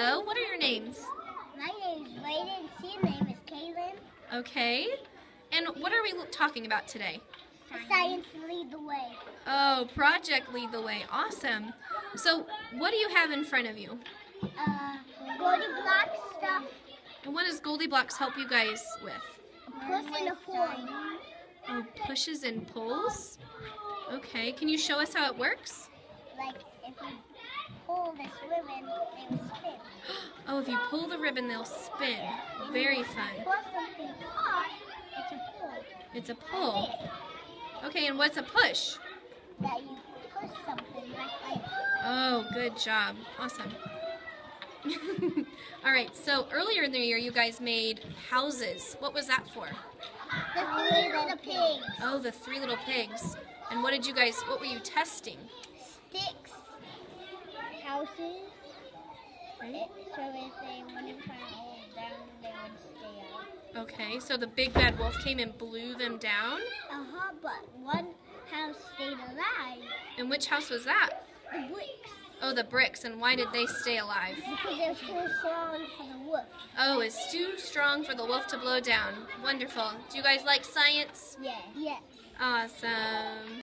Hello, what are your names? My name is Layden. Her name is Kaylin. Okay. And what are we talking about today? Science lead the way. Oh, Project Lead the Way. Awesome. So, what do you have in front of you? Uh, Goldie Block stuff. And what does GoldieBlox help you guys with? Push and pull. Oh, pushes and pulls? Okay, can you show us how it works? Like if you pull ribbon, they will spin. Oh, if you pull the ribbon, they'll spin. Very fun. Pull something off, it's a pull. It's a pull. Okay, and what's a push? That you push something like like Oh, good job. Awesome. All right, so earlier in the year, you guys made houses. What was that for? the three little pigs. Oh, the three little pigs. And what did you guys, what were you testing? Sticks. Houses. It, so if they wouldn't fall down, they would stay. Okay, so the big bad wolf came and blew them down. Uh-huh, but one house stayed alive. And which house was that? The bricks. Oh, the bricks. And why did they stay alive? Because they're too strong for the wolf. Oh, it's too strong for the wolf to blow down. Wonderful. Do you guys like science? Yeah. Yes. Awesome.